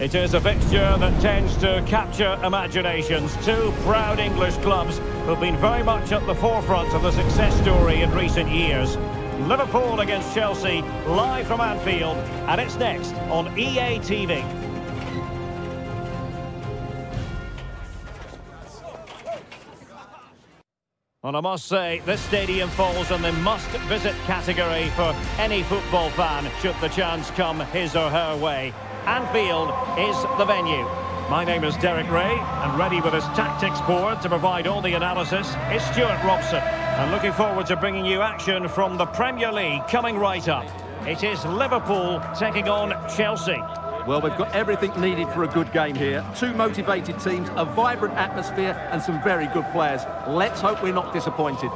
It is a fixture that tends to capture imaginations. Two proud English clubs who've been very much at the forefront of the success story in recent years. Liverpool against Chelsea, live from Anfield, and it's next on EA TV. And I must say, this stadium falls in the must-visit category for any football fan should the chance come his or her way. Anfield is the venue. My name is Derek Ray, and ready with his tactics board to provide all the analysis is Stuart Robson. And looking forward to bringing you action from the Premier League coming right up. It is Liverpool taking on Chelsea. Well, we've got everything needed for a good game here. Two motivated teams, a vibrant atmosphere, and some very good players. Let's hope we're not disappointed.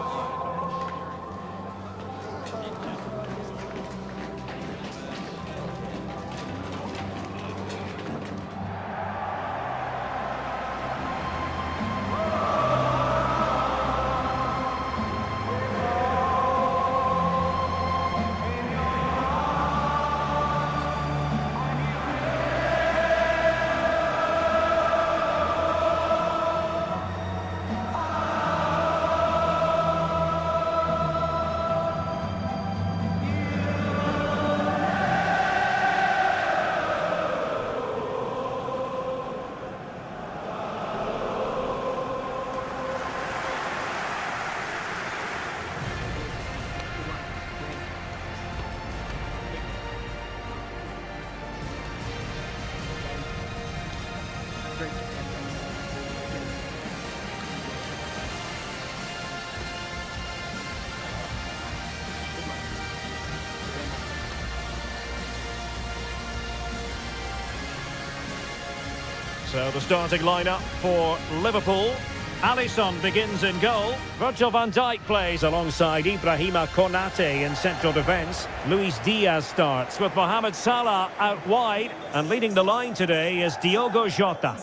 So the starting lineup for Liverpool. Alisson begins in goal. Virgil van Dijk plays alongside Ibrahima Konate in central defence. Luis Diaz starts with Mohamed Salah out wide. And leading the line today is Diogo Jota.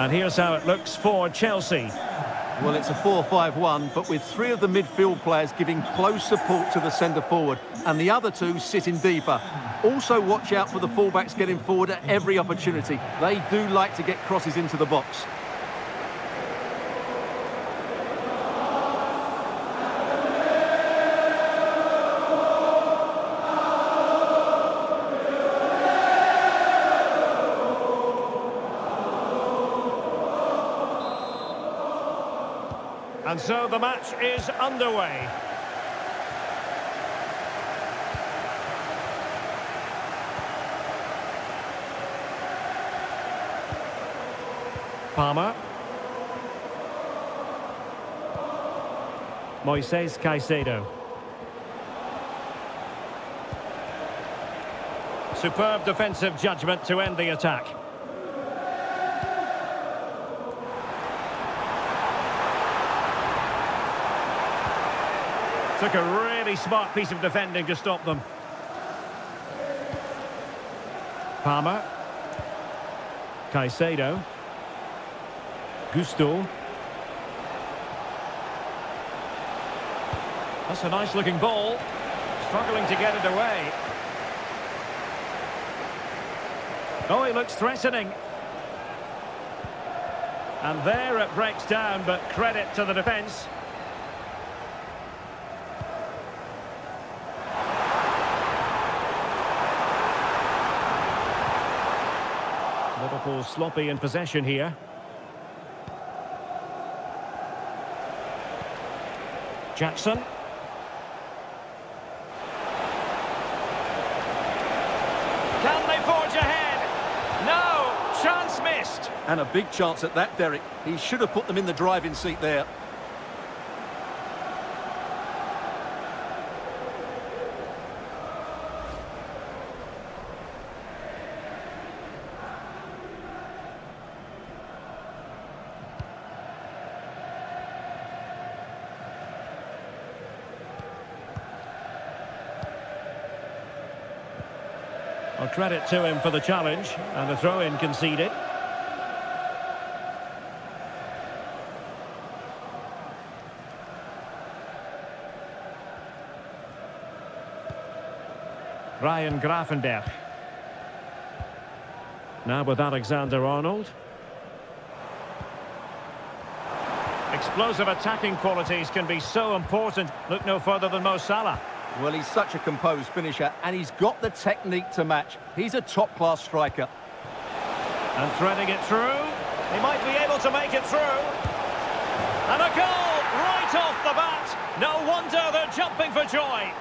And here's how it looks for Chelsea. Well, it's a 4-5-1, but with three of the midfield players giving close support to the centre forward, and the other two sitting deeper. Also watch out for the fullbacks getting forward at every opportunity. They do like to get crosses into the box. And so the match is underway. Palmer. Moises Caicedo. Superb defensive judgment to end the attack. Took a really smart piece of defending to stop them. Palmer. Caicedo. Gusto. That's a nice looking ball. Struggling to get it away. Oh, he looks threatening. And there it breaks down, but credit to the defence. Liverpool sloppy in possession here. Jackson. Can they forge ahead? No! Chance missed! And a big chance at that, Derek. He should have put them in the driving seat there. Well, credit to him for the challenge and the throw-in conceded. Ryan Gravenberch. Now with Alexander-Arnold. Explosive attacking qualities can be so important. Look no further than Mo Salah. Well, he's such a composed finisher, and he's got the technique to match. He's a top-class striker. And threading it through. He might be able to make it through. And a goal right off the bat. No wonder they're jumping for joy.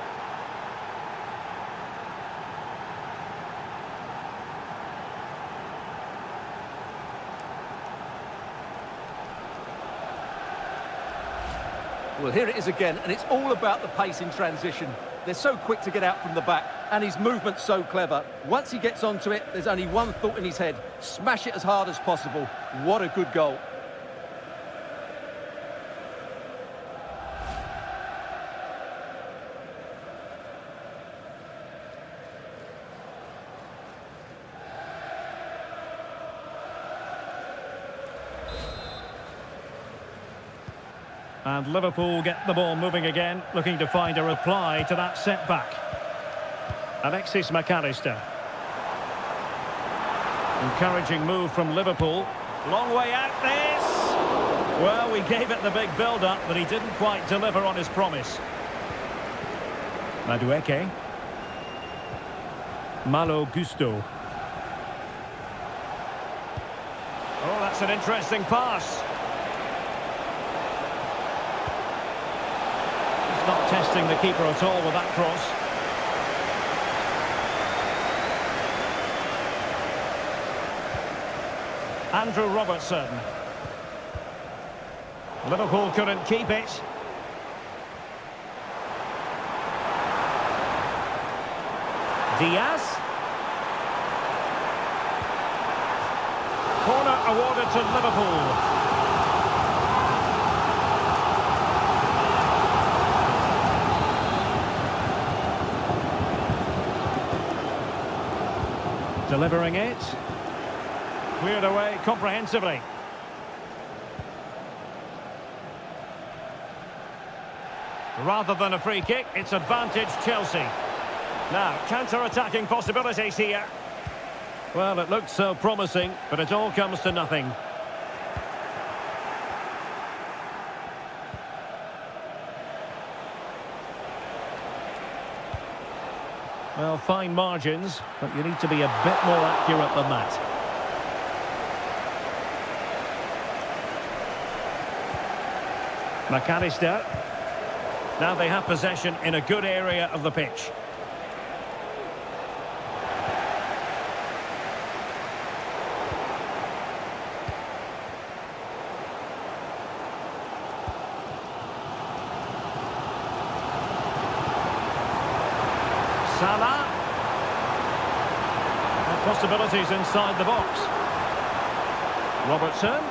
Well, here it is again, and it's all about the pace in transition. They're so quick to get out from the back, and his movement's so clever. Once he gets onto it, there's only one thought in his head. Smash it as hard as possible. What a good goal. And Liverpool get the ball moving again, looking to find a reply to that setback. Alexis Mac Allister. Encouraging move from Liverpool. Long way out this. Well, we gave it the big build-up, but he didn't quite deliver on his promise. Madueke. Malo Gusto. Oh, that's an interesting pass. Not testing the keeper at all with that cross. Andrew Robertson. Liverpool couldn't keep it. Diaz. Corner awarded to Liverpool. Delivering it. Cleared away comprehensively. Rather than a free kick, it's advantage Chelsea. Now, counter-attacking possibilities here. Well, it looked so promising, but it all comes to nothing. Well, fine margins, but you need to be a bit more accurate than that. Mac Allister. Now they have possession in a good area of the pitch. Salah. Possibilities inside the box. Robertson.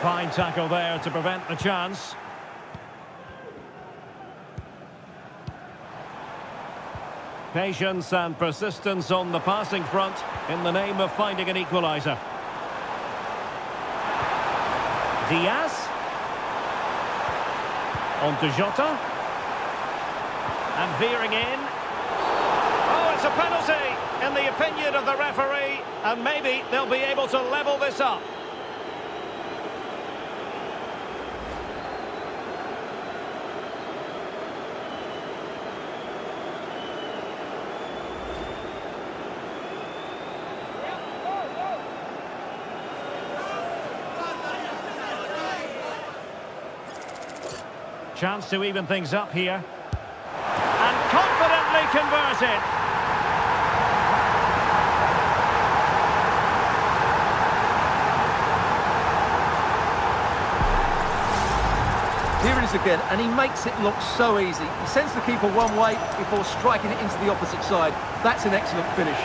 Fine tackle there to prevent the chance. Patience and persistence on the passing front in the name of finding an equaliser. Diaz. On to Jota. And veering in it's a penalty in the opinion of the referee, and maybe they'll be able to level this up. Chance to even things up here. And confidently converted. Again, and he makes it look so easy. He sends the keeper one way before striking it into the opposite side. That's an excellent finish.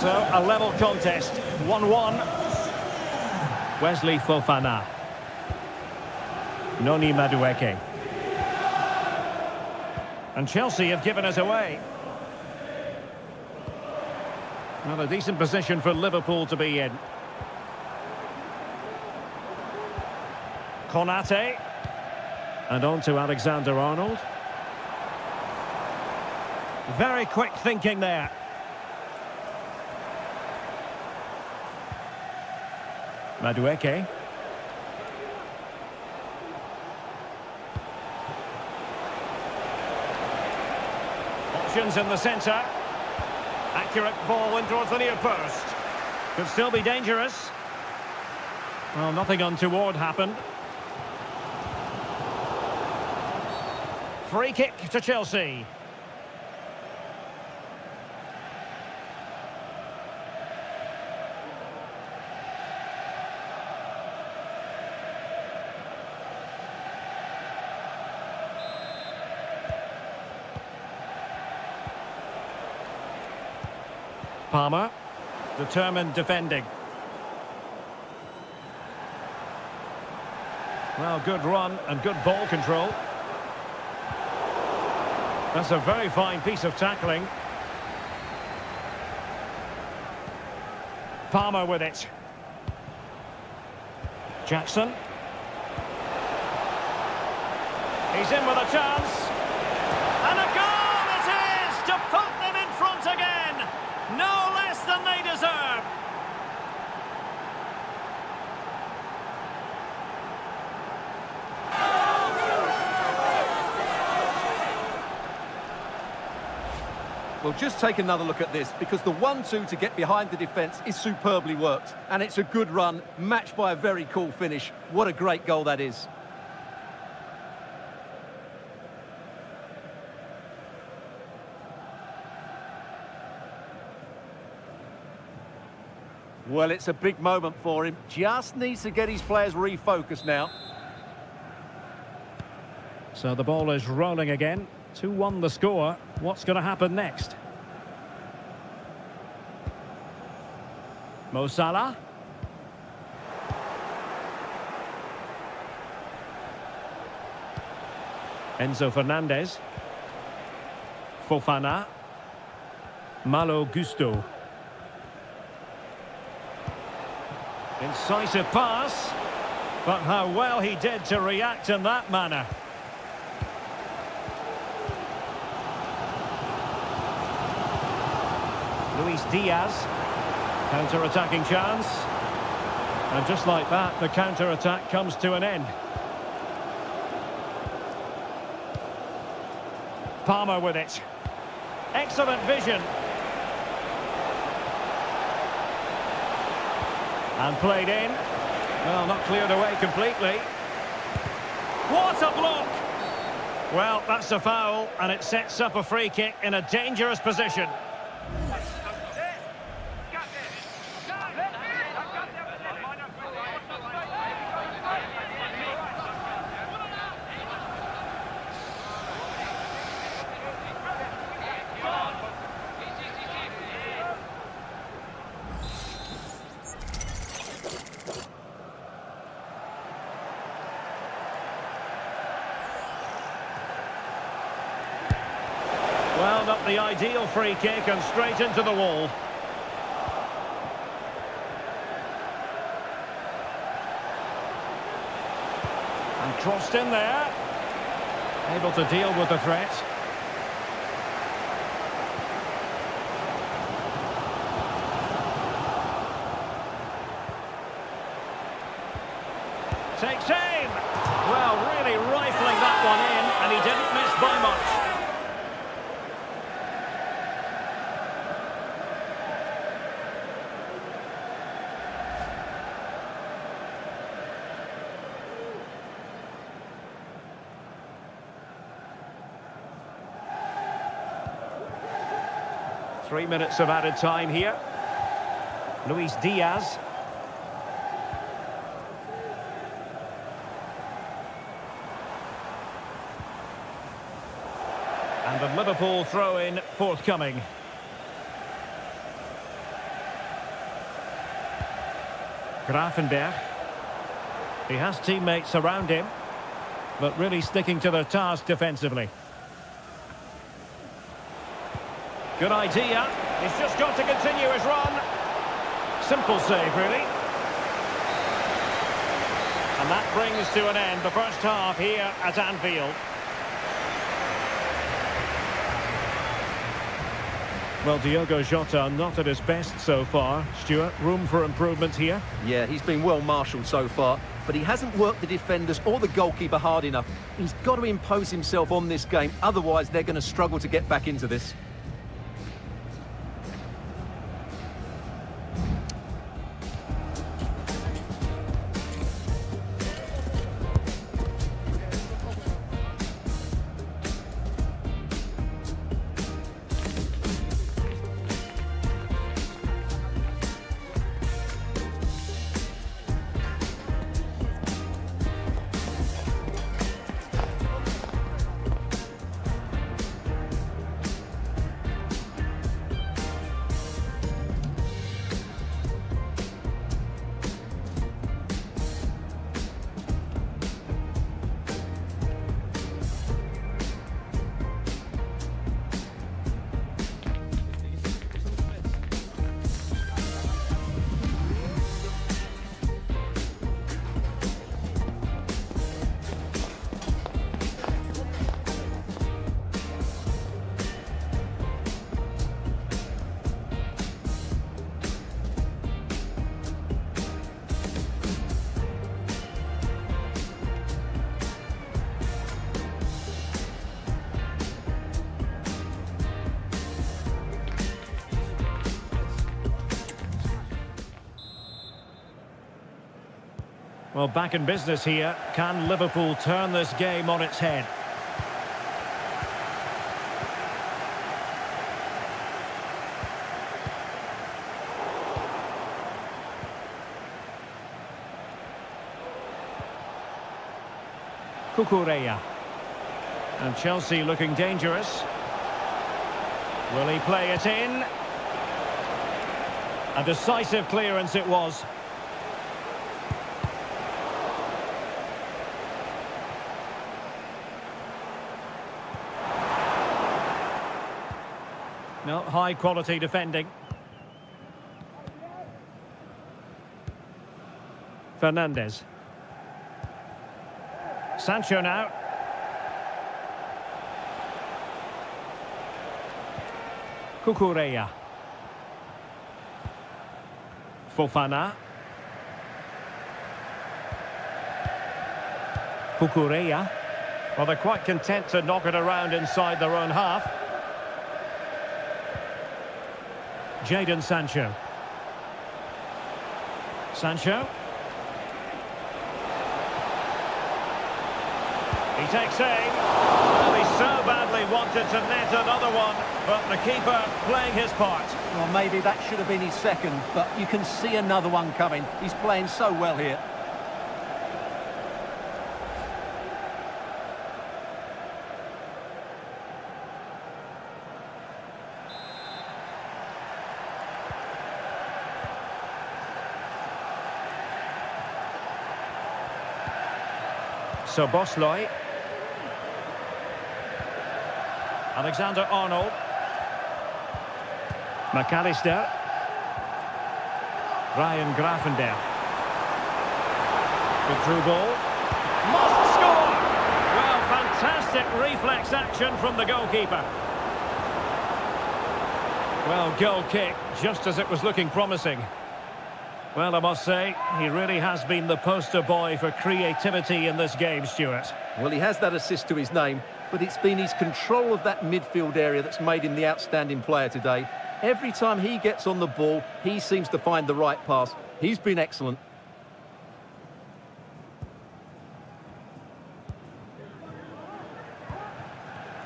So, a level contest, 1-1. Wesley Fofana. Noni Madueke. And Chelsea have given us away. Another decent position for Liverpool to be in. Konate. And on to Alexander-Arnold. Very quick thinking there. Madueke. Options in the centre. Accurate ball in towards the near post. Could still be dangerous. Well, nothing untoward happened. Free kick to Chelsea. Palmer, determined defending. Well, good run and good ball control. That's a very fine piece of tackling. Palmer with it. Jackson. He's in with a chance. And a goal it is to put them in front again. No less than they deserve. Well, just take another look at this, because the 1-2 to get behind the defence is superbly worked. And it's a good run, matched by a very cool finish. What a great goal that is. Well, it's a big moment for him. Just needs to get his players refocused now. So the ball is rolling again. 2-1 the score. What's going to happen next? Mo Salah. Enzo Fernandez. Fofana. Malo Gusto. Incisive pass. But how well he did to react in that manner. Luis Diaz. Counter-attacking chance. And just like that, the counter-attack comes to an end. Palmer with it. Excellent vision. And played in. Well, not cleared away completely. What a block! Well, that's a foul, and it sets up a free kick in a dangerous position. Well, not the ideal free kick and straight into the wall. And crossed in there. Able to deal with the threat. Takes aim. Well, really rifling that one in, and he didn't miss by much. Three minutes of added time here. Luis Diaz. And the Liverpool throw-in forthcoming. Gravenberch. He has teammates around him, but really sticking to their task defensively. Good idea. He's just got to continue his run. Simple save, really. And that brings to an end the first half here at Anfield. Well, Diogo Jota not at his best so far. Stuart, room for improvement here? Yeah, he's been well marshalled so far, but he hasn't worked the defenders or the goalkeeper hard enough. He's got to impose himself on this game, otherwise they're going to struggle to get back into this. Well, back in business here. Can Liverpool turn this game on its head? Cucurella. And Chelsea looking dangerous. Will he play it in? A decisive clearance it was. No, high quality defending. Fernandez. Sancho now. Cucurella. Fofana. Cucurella. Well, they're quite content to knock it around inside their own half. Jadon Sancho. Sancho. He takes aim. Well, he so badly wanted to net another one, but the keeper playing his part. Well, maybe that should have been his second, but you can see another one coming. He's playing so well here. Szoboszlai. Alexander Arnold. Mac Allister. Ryan Gravenberch. Good through ball. Must score! Well, fantastic reflex action from the goalkeeper. Well, goal kick, just as it was looking promising. Well, I must say, he really has been the poster boy for creativity in this game, Stuart. Well, he has that assist to his name, but it's been his control of that midfield area that's made him the outstanding player today. Every time he gets on the ball, he seems to find the right pass. He's been excellent.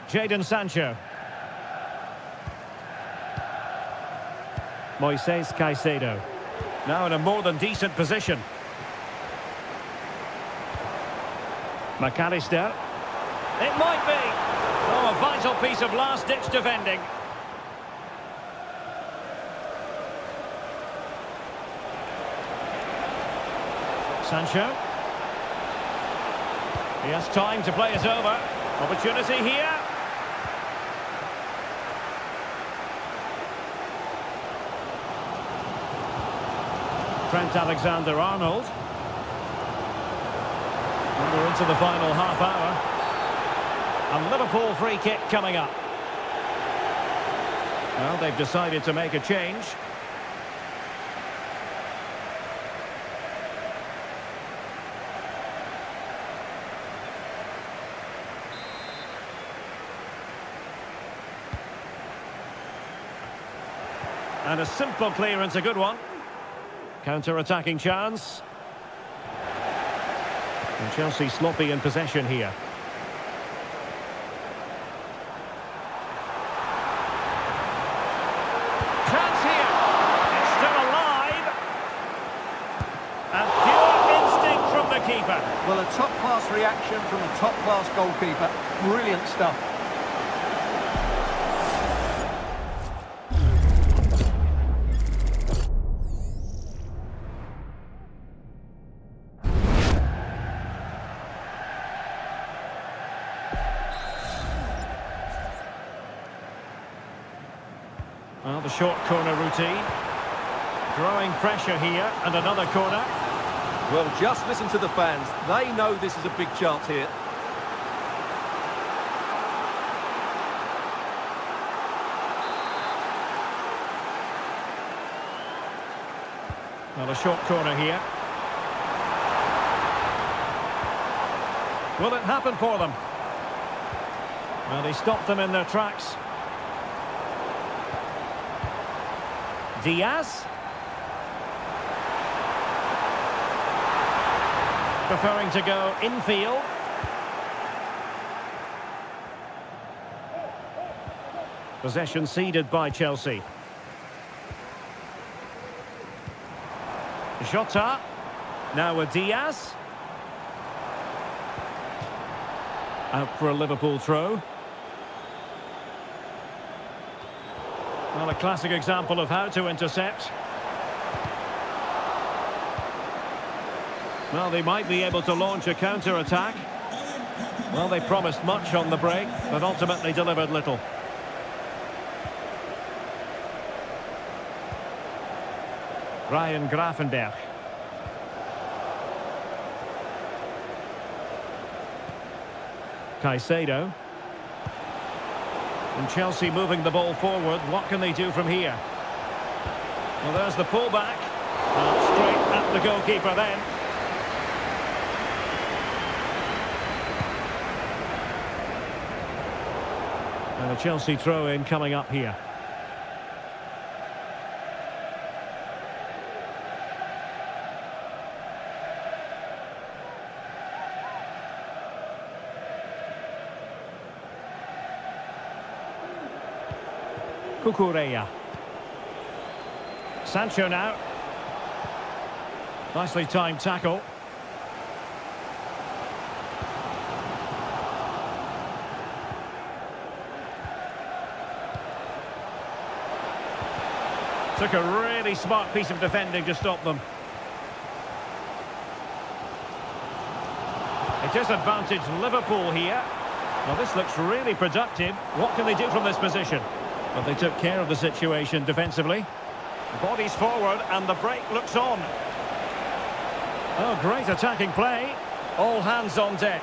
Jadon Sancho. Moises Caicedo. Now in a more than decent position. Mac Allister. It might be. Oh, a vital piece of last-ditch defending. Sancho. He has time to play it over. Opportunity here. Trent Alexander-Arnold. And we're into the final half hour. A Liverpool free kick coming up. Well, they've decided to make a change. And a simple clearance, a good one. Counter-attacking chance. And Chelsea sloppy in possession here. Chance here. Still alive. And pure instinct from the keeper. Well, a top-class reaction from a top-class goalkeeper. Brilliant stuff. Pressure here, and another corner. Well, just listen to the fans. They know this is a big chance here. Well, a short corner here. Will it happen for them? Well, they stopped them in their tracks. Diaz. Preferring to go infield. Possession ceded by Chelsea. Jota. Now with Diaz. Out for a Liverpool throw. Well, a classic example of how to intercept. Well, they might be able to launch a counter-attack. Well, they promised much on the break, but ultimately delivered little. Ryan Gravenberch. Caicedo. And Chelsea moving the ball forward. What can they do from here? Well, there's the pullback. Straight at the goalkeeper then. And a Chelsea throw-in coming up here. Cucurella. Sancho now. Nicely timed tackle. Took a really smart piece of defending to stop them. It is advantage Liverpool here. Well, this looks really productive. What can they do from this position? But they took care of the situation defensively. Bodies forward and the break looks on. Oh, great attacking play. All hands on deck.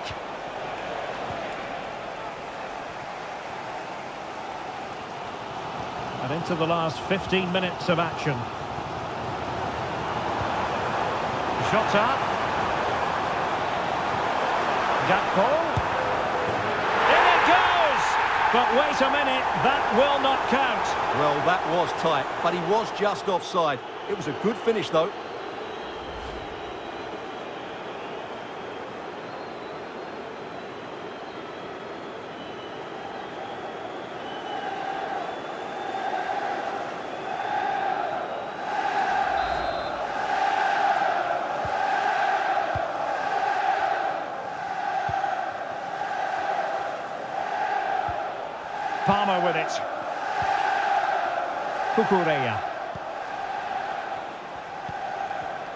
And into the last 15 minutes of action. Jota. Gakpo. In it goes! But wait a minute, that will not count. Well, that was tight, but he was just offside. It was a good finish, though. Palmer with it. Cucurella.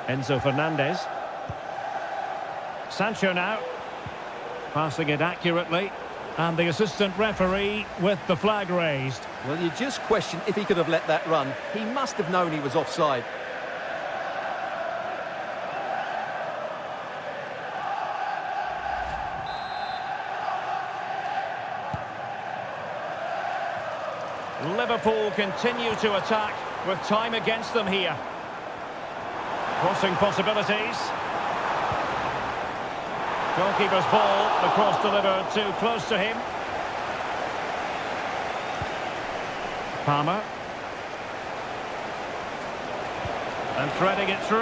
Enzo Fernandez. Sancho now. Passing it accurately. And the assistant referee with the flag raised. Well, you just question if he could have let that run. He must have known he was offside. Liverpool continue to attack with time against them here. Crossing possibilities. Goalkeeper's ball, the cross delivered too close to him. Palmer. And threading it through.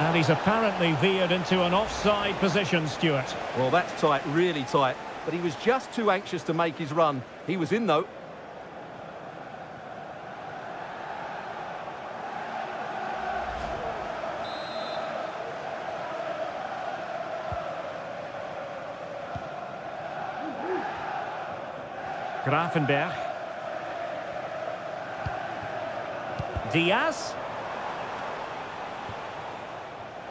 And he's apparently veered into an offside position, Stuart. Well, that's tight, really tight. But he was just too anxious to make his run. He was in, though. Gravenberch. Diaz.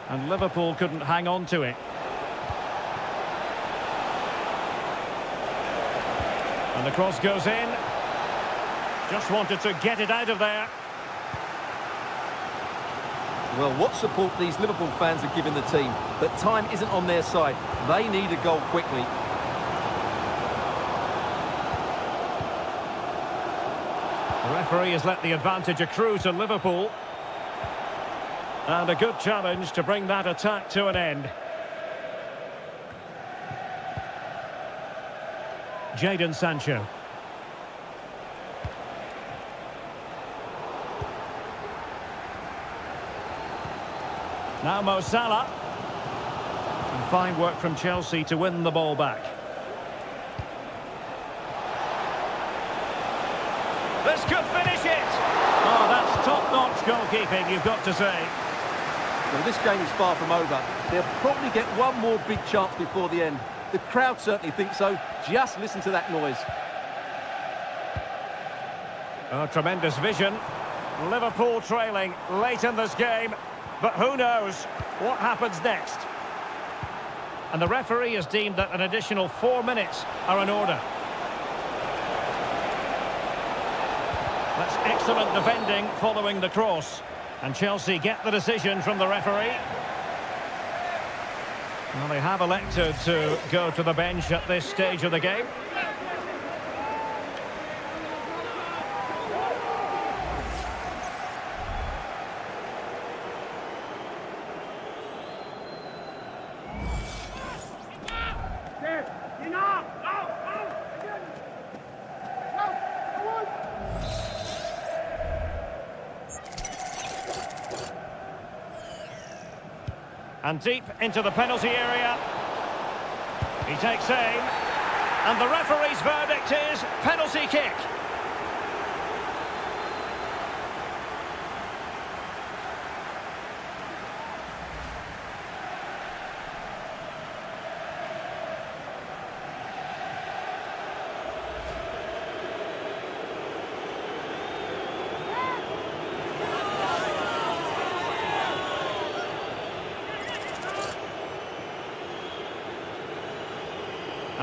And Liverpool couldn't hang on to it. And the cross goes in. Just wanted to get it out of there. Well, what support these Liverpool fans are giving the team. But time isn't on their side. They need a goal quickly. Referee has let the advantage accrue to Liverpool. And a good challenge to bring that attack to an end. Jadon Sancho. Now Mo Salah. And fine work from Chelsea to win the ball back. This could finish it! Oh, that's top-notch goalkeeping, you've got to say. Well, this game is far from over. They'll probably get one more big chance before the end. The crowd certainly think so. Just listen to that noise. Oh, tremendous vision. Liverpool trailing late in this game. But who knows what happens next. And the referee has deemed that an additional four minutes are in order. That's excellent defending following the cross. And Chelsea get the decision from the referee. Well, they have elected to go to the bench at this stage of the game. And deep into the penalty area. He takes aim. And the referee's verdict is penalty kick.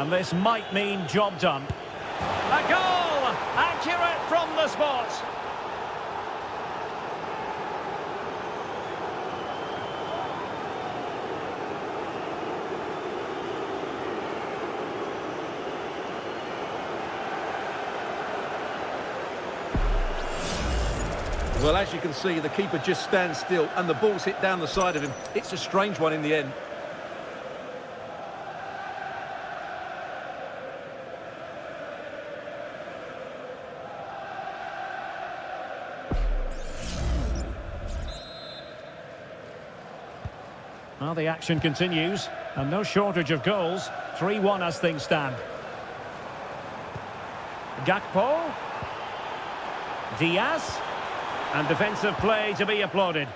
And this might mean job done. A goal! Accurate from the spot. Well, as you can see, the keeper just stands still and the ball's hit down the side of him. It's a strange one in the end. Well, the action continues, and no shortage of goals. 3-1 as things stand. Gakpo. Diaz. And defensive play to be applauded.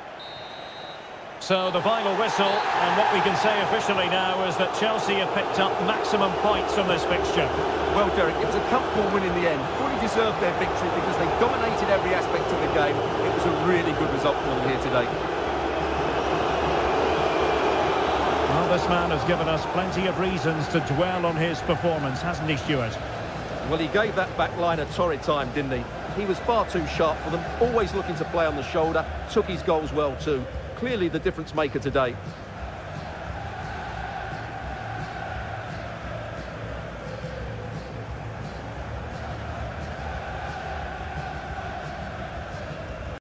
So the final whistle, and what we can say officially now is that Chelsea have picked up maximum points from this fixture. Well, Derek, it was a comfortable win in the end. Fully deserved their victory because they dominated every aspect of the game. It was a really good result for them here today. Well, this man has given us plenty of reasons to dwell on his performance, hasn't he, Stuart? Well, he gave that back line a torrid time, didn't he? He was far too sharp for them, always looking to play on the shoulder, took his goals well too. Clearly the difference maker today.